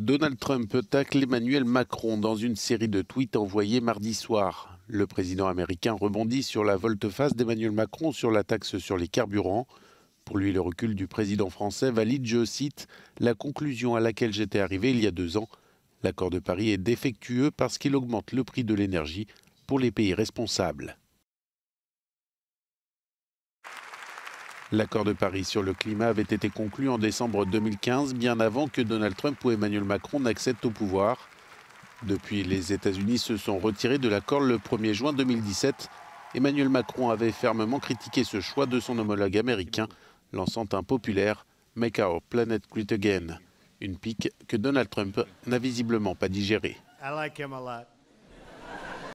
Donald Trump tacle Emmanuel Macron dans une série de tweets envoyés mardi soir. Le président américain rebondit sur la volte-face d'Emmanuel Macron sur la taxe sur les carburants. Pour lui, le recul du président français valide, je cite, la conclusion à laquelle j'étais arrivé il y a deux ans. L'accord de Paris est défectueux parce qu'il augmente le prix de l'énergie pour les pays responsables. L'accord de Paris sur le climat avait été conclu en décembre 2015, bien avant que Donald Trump ou Emmanuel Macron n'accèdent au pouvoir. Depuis, les États-Unis se sont retirés de l'accord le 1er juin 2017. Emmanuel Macron avait fermement critiqué ce choix de son homologue américain, lançant un populaire Make Our Planet Great Again, une pique que Donald Trump n'a visiblement pas digérée.